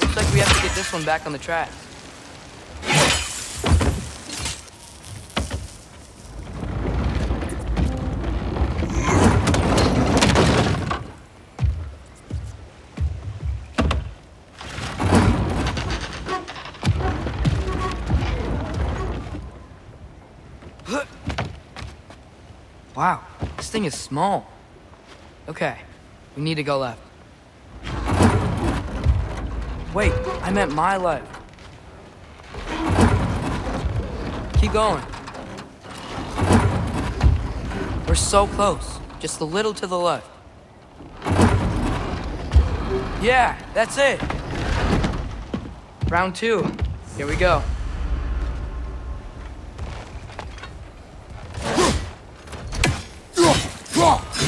Looks like we have to get this one back on the track. Is small. Okay, we need to go left. Wait, I meant my left. Keep going. We're so close. Just a little to the left. Yeah, that's it. Round two. Here we go.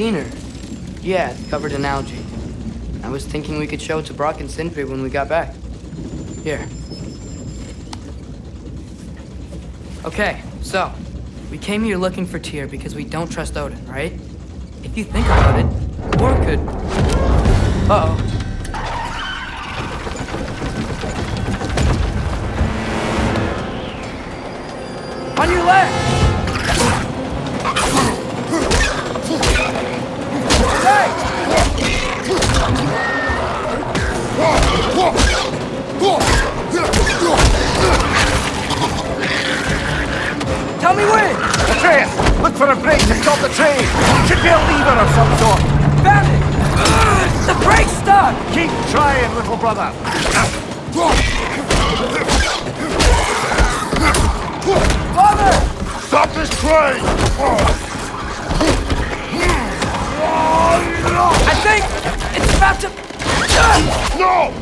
Yeah, covered in algae. I was thinking we could show it to Brok and Sindri when we got back. Here. Okay, so, we came here looking for Tyr because we don't trust Odin, right? If you think about it, War could... Uh-oh. On your left! Little brother. Father! Stop this train! I think it's about to... No!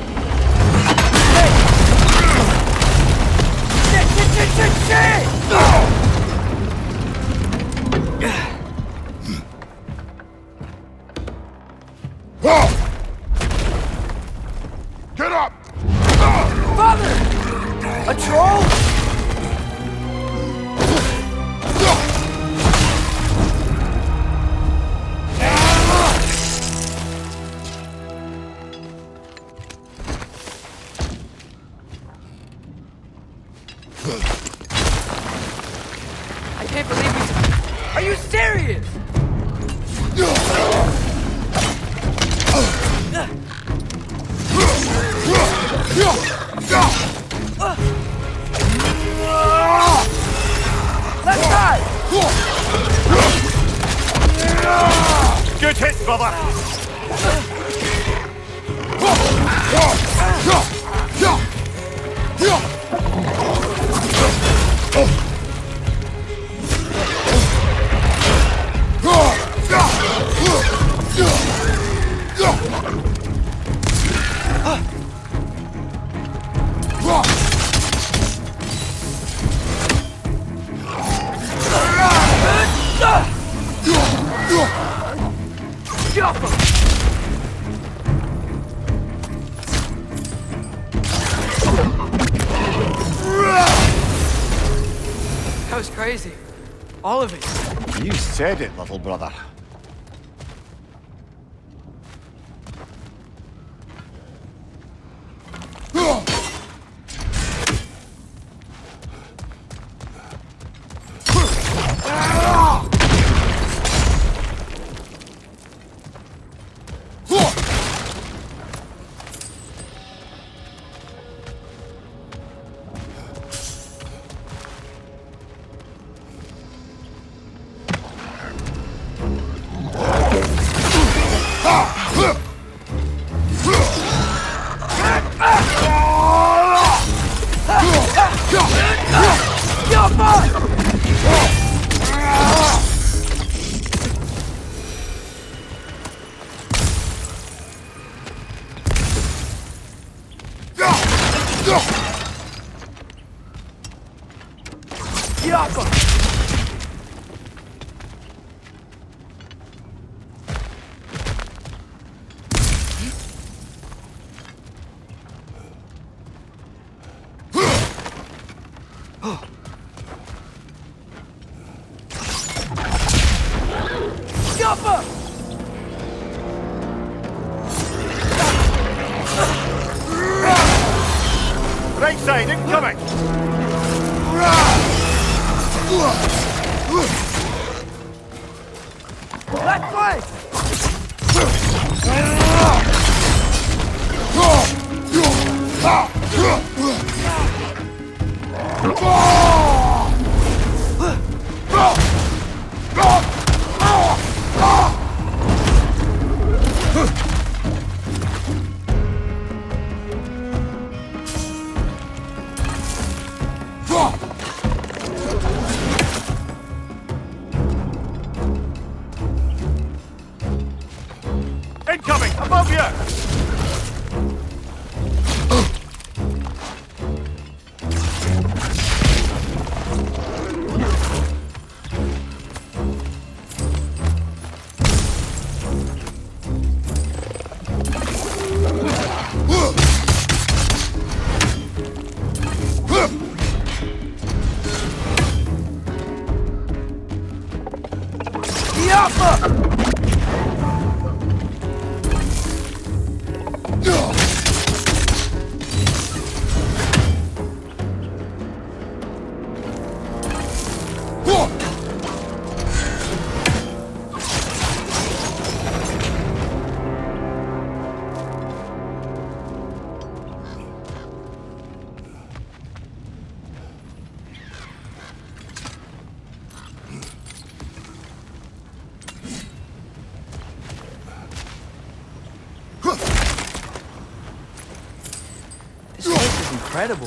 Shit, shit, shit, shit, shit! Get Good hit, said it, little brother. Ah! incredible.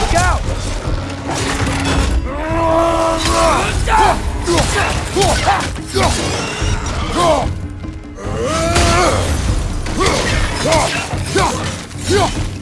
Look out! Yeah!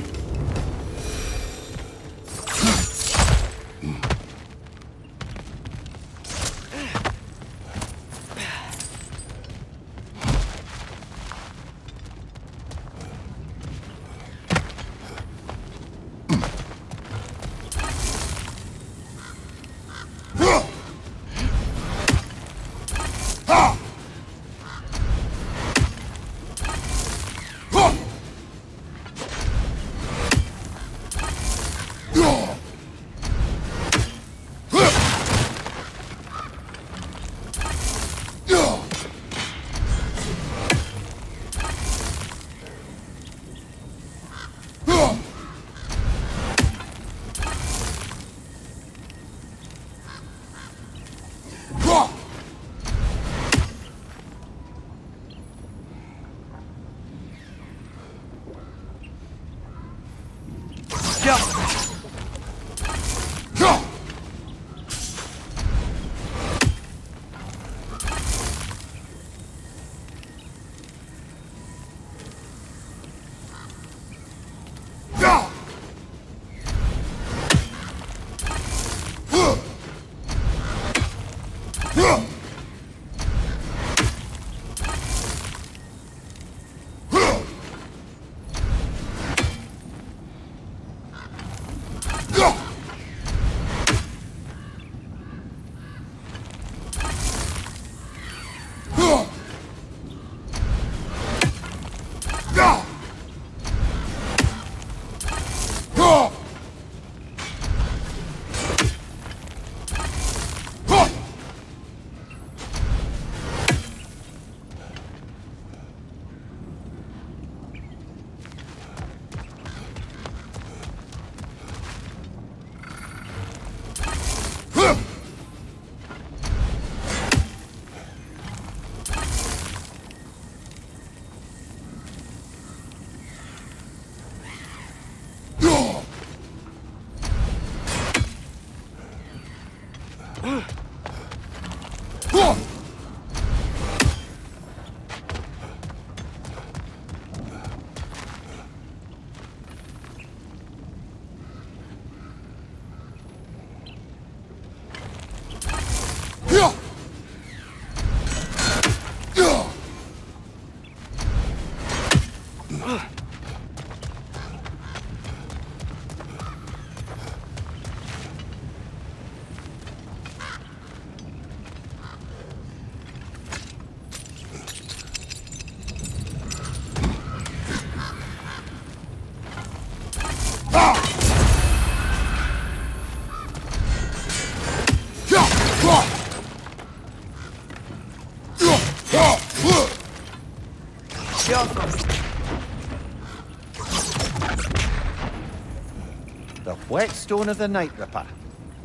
Whetstone of the Night Ripper.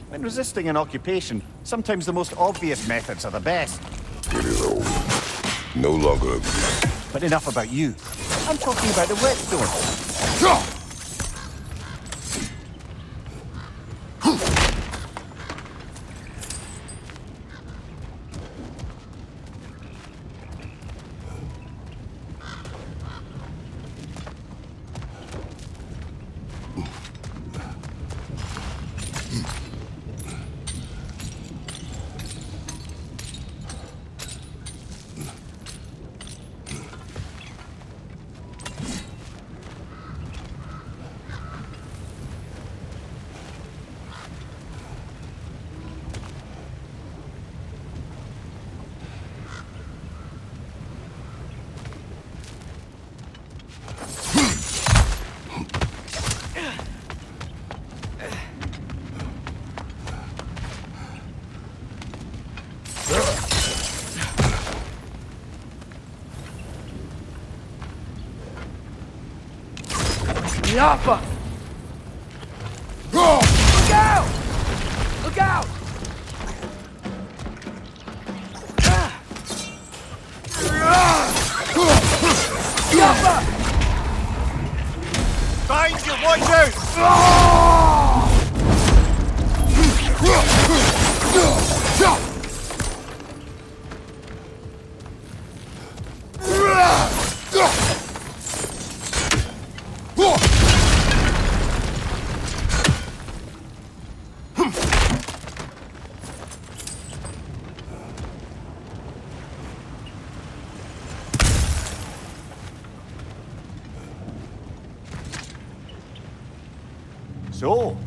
When resisting an occupation, sometimes the most obvious methods are the best. It is old. No longer. But enough about you. I'm talking about the whetstone. Japa! So,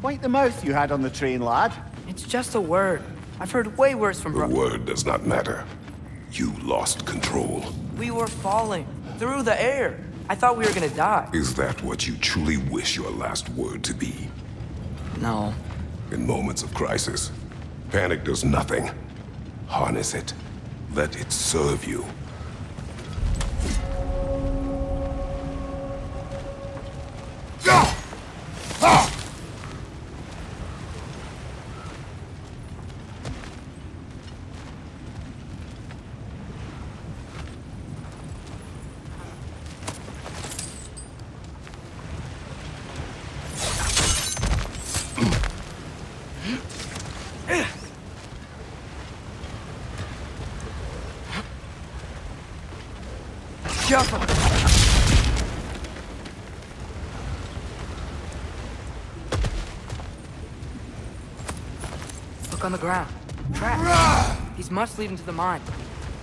quite the mouth you had on the train, lad. It's just a word. I've heard way worse from The bro- word does not matter. You lost control. We were falling through the air. I thought we were gonna die. Is that what you truly wish your last word to be? No. In moments of crisis, panic does nothing. Harness it. Let it serve you. On the ground. Trapped. These must lead into the mine.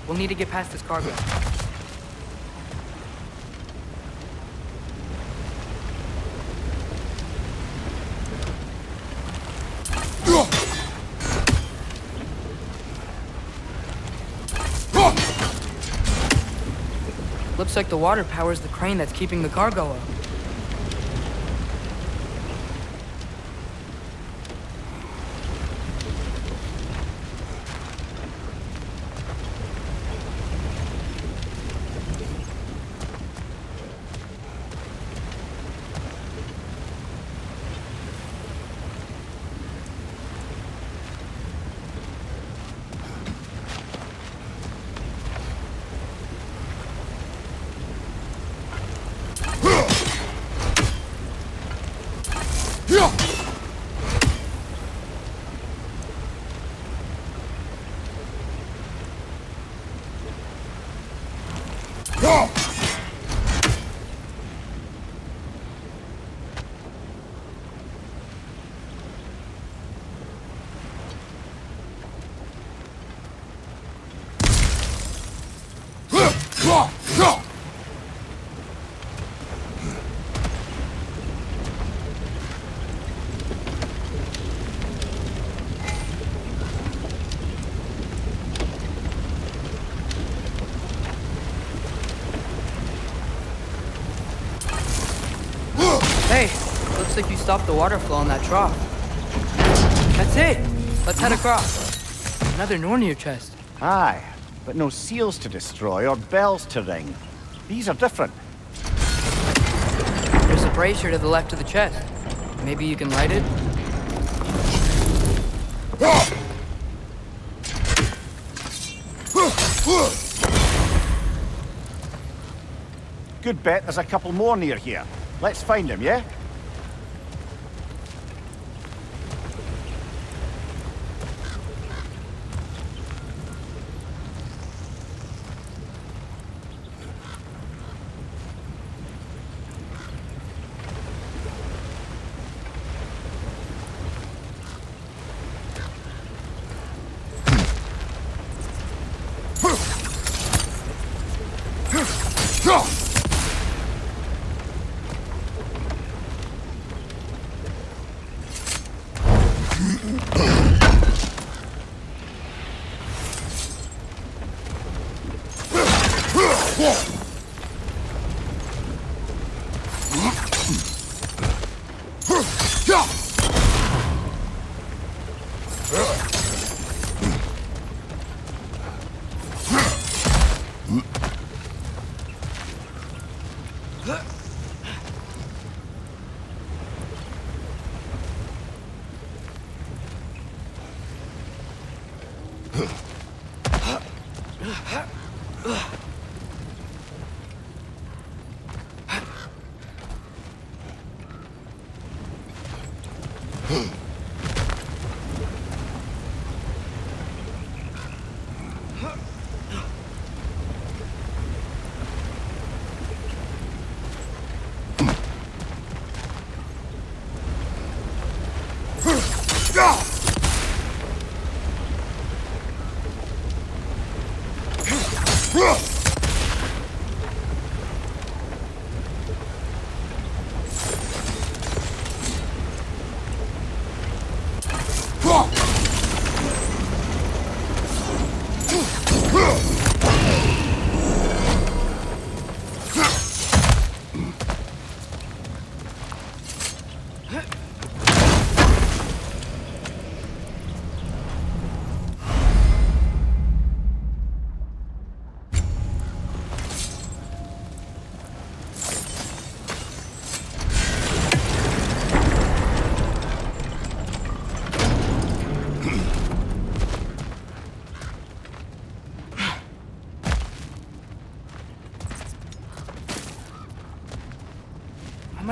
We'll need to get past this cargo. Looks like the water powers the crane that's keeping the cargo up. Hey, looks like you stopped the water flow in that trough. That's it. Let's head across. Another Nornir chest. Aye, but no seals to destroy or bells to ring. These are different. There's a brazier to the left of the chest. Maybe you can light it? Good bet there's a couple more near here. Let's find them, yeah? Oh. I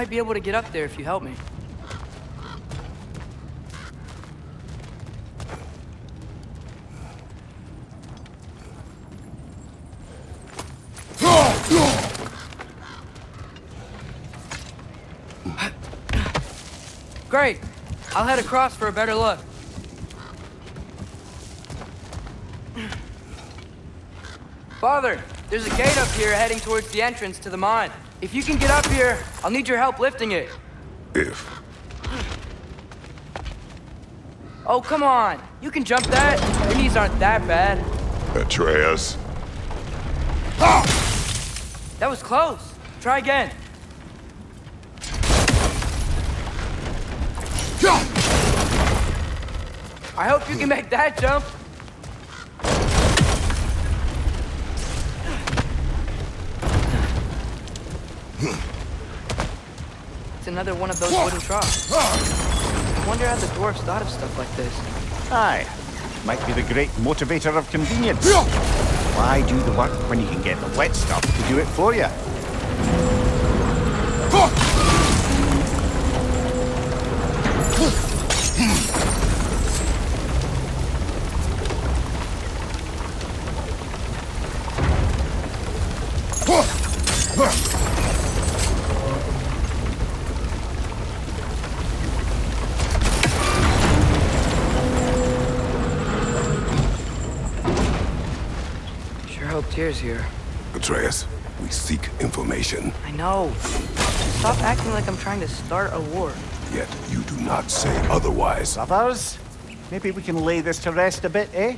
might be able to get up there if you help me. Great. I'll head across for a better look. Father, there's a gate up here heading towards the entrance to the mine. If you can get up here, I'll need your help lifting it. If. Oh, come on. You can jump that. Your knees aren't that bad. Atreus. That was close. Try again. I hope you can make that jump. It's another one of those wooden troughs. I wonder how the dwarves thought of stuff like this. Aye. Might be the great motivator of convenience. Why do the work when you can get the wet stuff to do it for you? I know. Stop acting like I'm trying to start a war. yet you do not say otherwise. Brothers, maybe we can lay this to rest a bit, eh?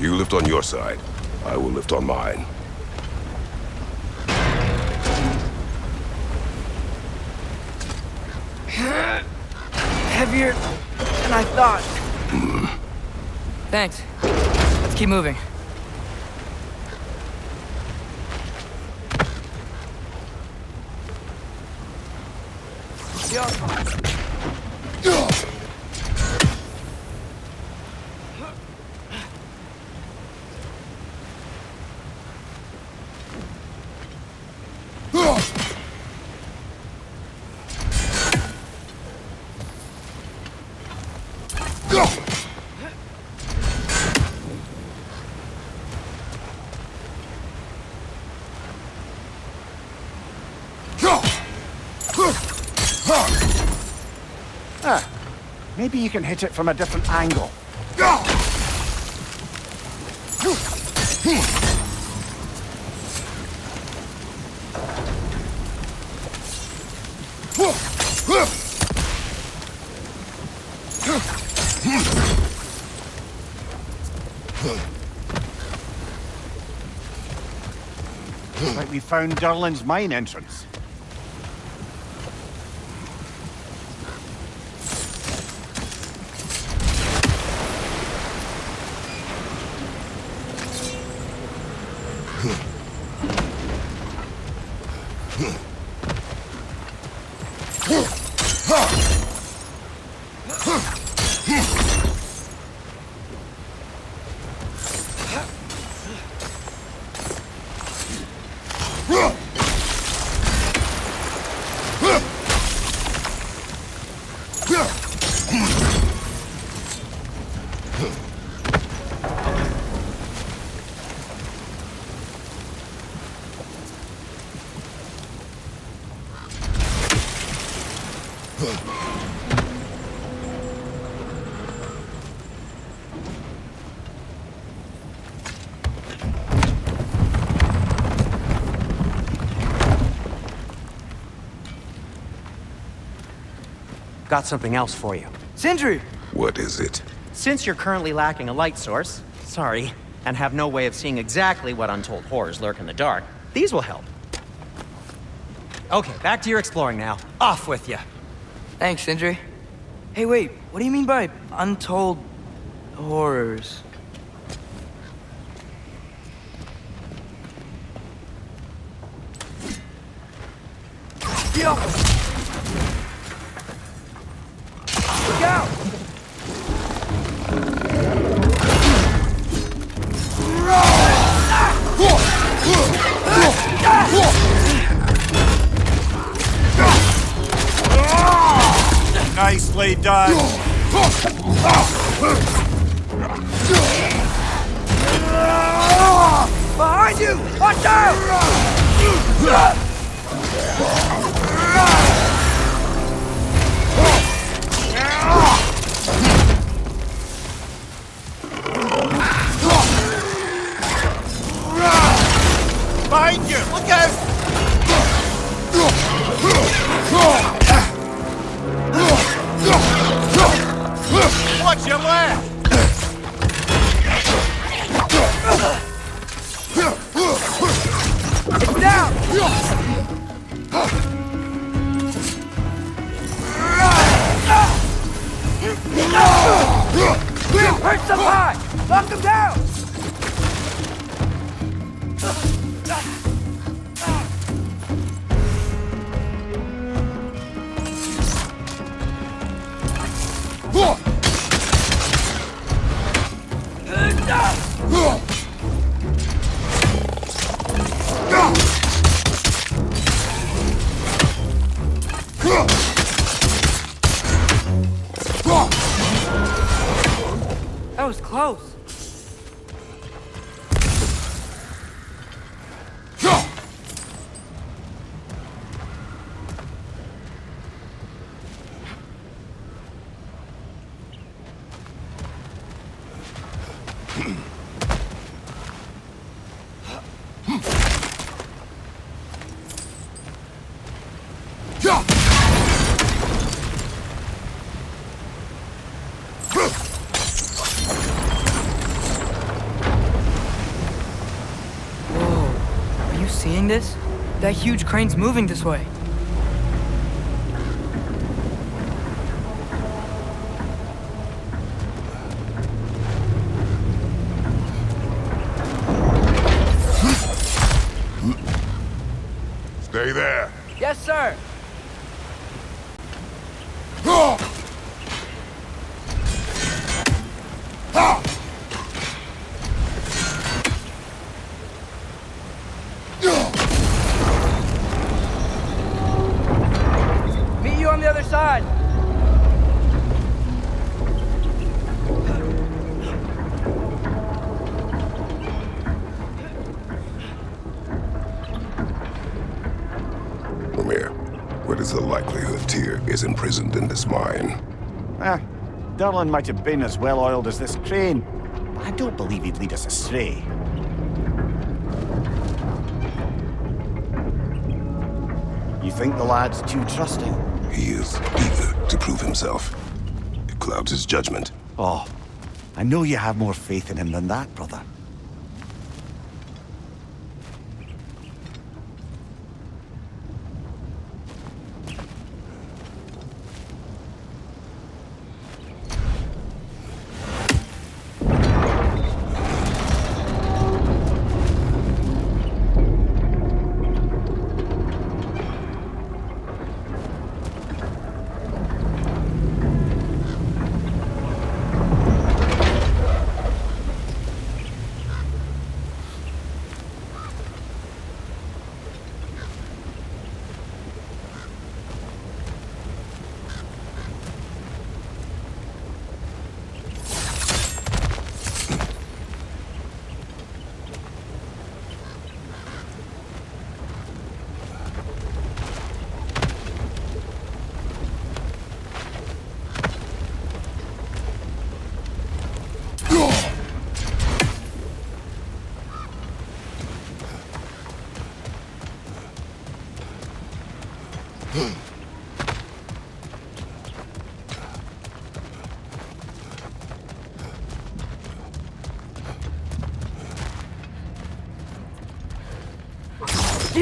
You lift on your side. I will lift on mine. Heavier than I thought. Thanks. Let's keep moving. Maybe you can hit it from a different angle. Looks like we found Durlin's mine entrance. Got something else for you. Sindri! What is it? Since you're currently lacking a light source, sorry, and have no way of seeing exactly what untold horrors lurk in the dark, these will help. Okay, back to your exploring now. Off with you. Thanks, Sindri. Hey, wait, what do you mean by untold horrors? Nicely done. Behind you! Watch out! Behind you! Look out! Your left! It's down! Some high! Knock him down! huge crane's moving this way. Stay there. Yes, sir. Might have been as well oiled as this crane, but I don't believe he'd lead us astray. You think the lad's too trusting? He is eager to prove himself. It clouds his judgment. Oh, I know you have more faith in him than that, brother.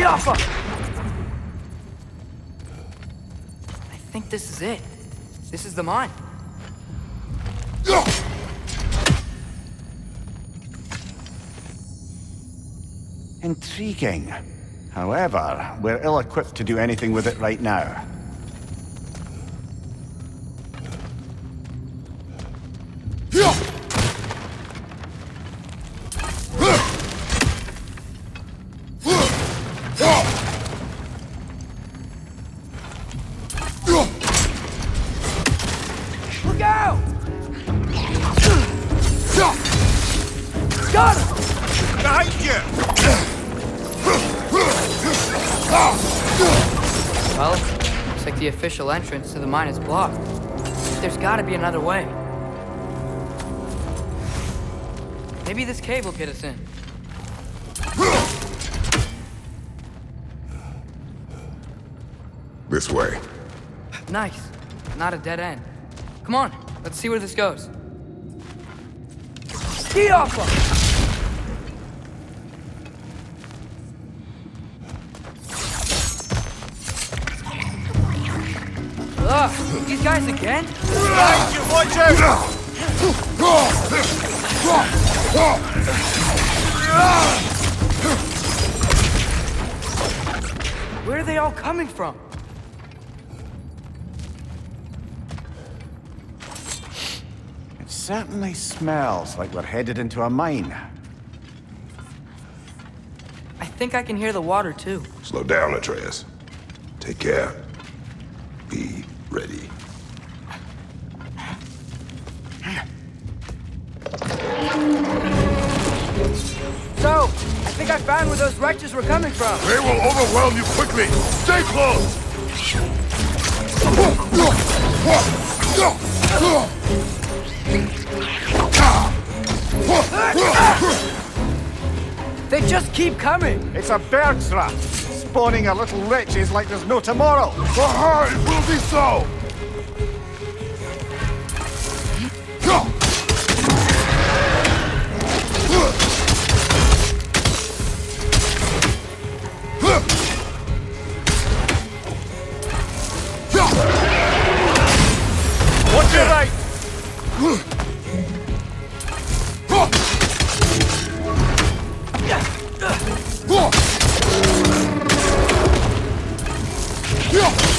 Her! I think this is it. This is the mine. Intriguing. However, we're ill-equipped to do anything with it right now. The mine is blocked. There's gotta be another way. Maybe this cave will get us in. This way. Nice. Not a dead end. Come on, let's see where this goes. Ski off these guys again? Behind you, watch out! Where are they all coming from? It certainly smells like we're headed into a mine. I think I can hear the water too. Slow down, Atreus. Take care. Be ready. Think I found where those wretches were coming from. They will overwhelm you quickly. Stay close. They just keep coming. It's a bird's rat, spawning our little wretches like there's no tomorrow. For her, it will be so. 不要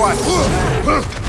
Watch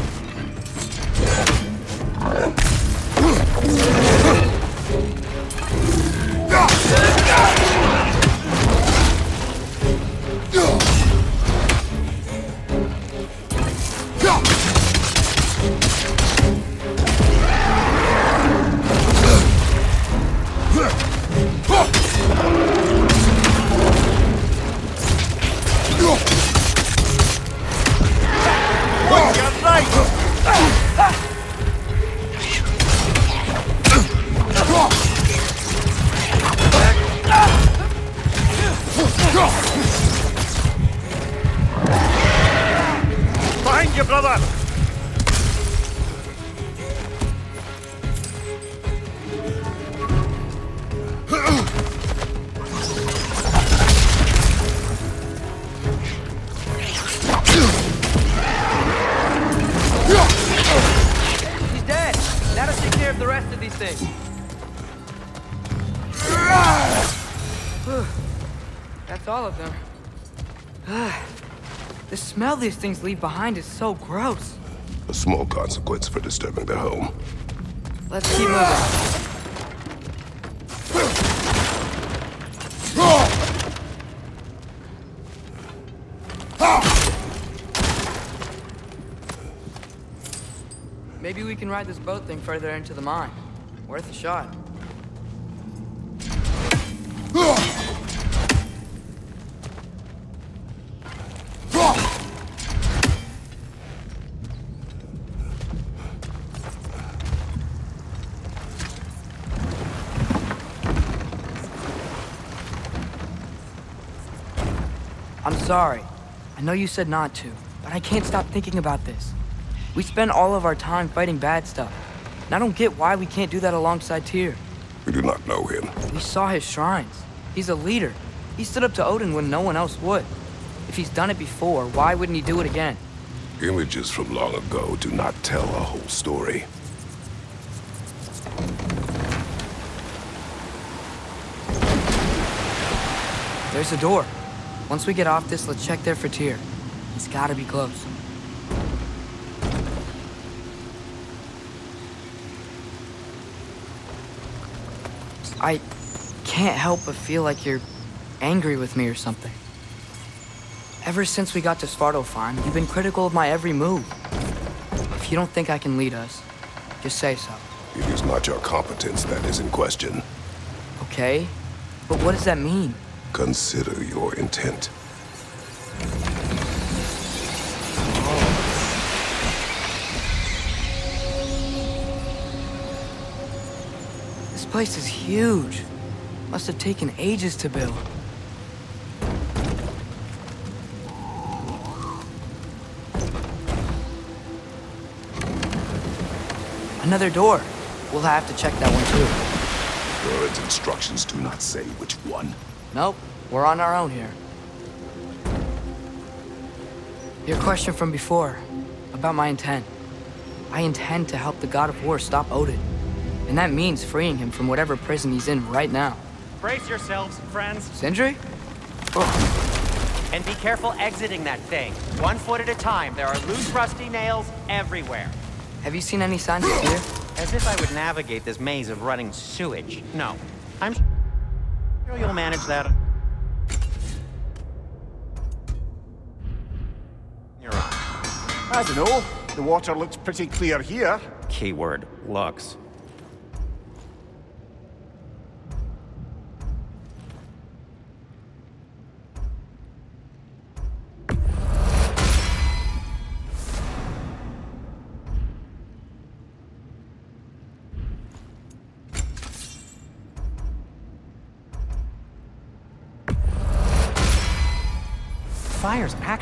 these things leave behind is so gross. A small consequence for disturbing their home. Let's keep moving. Maybe we can ride this boat thing further into the mine. Worth a shot. Sorry. I know you said not to, but I can't stop thinking about this. We spend all of our time fighting bad stuff. And I don't get why we can't do that alongside Tyr. We do not know him. We saw his shrines. He's a leader. He stood up to Odin when no one else would. If he's done it before, why wouldn't he do it again? Images from long ago do not tell a whole story. There's a door. Once we get off this, let's check there for Tyr. He's gotta be close. I can't help but feel like you're angry with me or something. Ever since we got to Svartalfheim, you've been critical of my every move. If you don't think I can lead us, just say so, It is not your competence that is in question. okay? But what does that mean? Consider your intent. This place is huge. Must have taken ages to build. Another door. We'll have to check that one too. Word's instructions do not say which one. Nope, we're on our own here. Your question from before, about my intent. I intend to help the God of War stop Odin. And that means freeing him from whatever prison he's in right now. Brace yourselves, friends, Sindri? and be careful exiting that thing. One foot at a time. There are loose, rusty nails everywhere. Have you seen any signs of Tyr? As if I would navigate this maze of running sewage. No. I'm sure you'll manage that. You're on. I don't know. The water looks pretty clear here. Keyword, looks.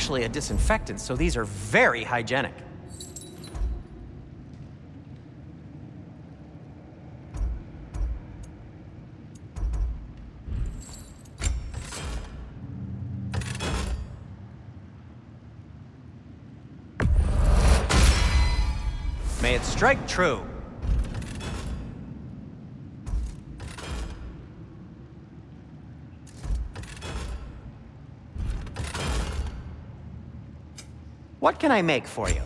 Actually a disinfectant, so these are very hygienic. May it strike true. What can I make for you?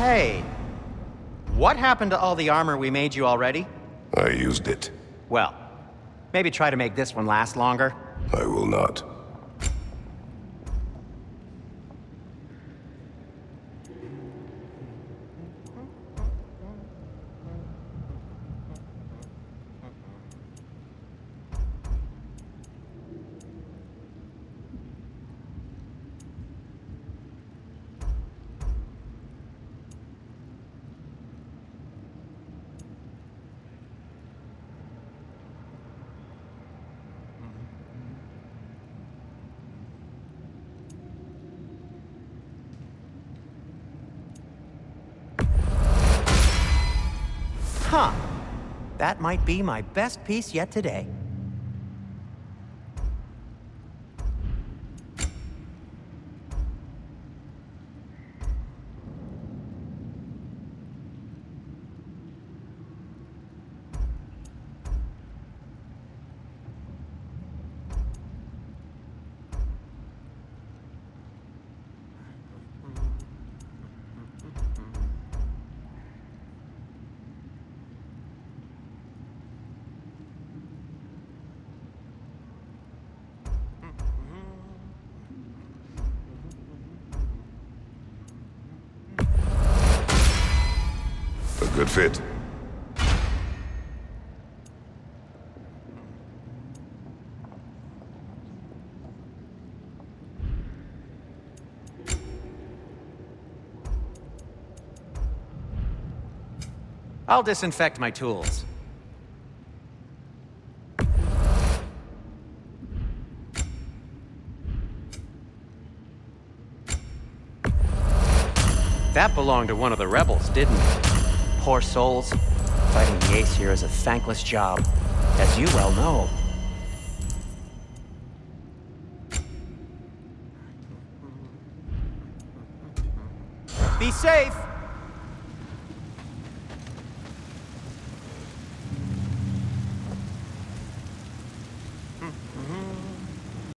Hey, what happened to all the armor we made you already? I used it. Well, maybe try to make this one last longer. I will not. Huh. That might be my best piece yet today. Fit. I'll disinfect my tools. That belonged to one of the rebels, didn't it? Poor souls. Fighting the Aesir is a thankless job, as you well know. Be safe!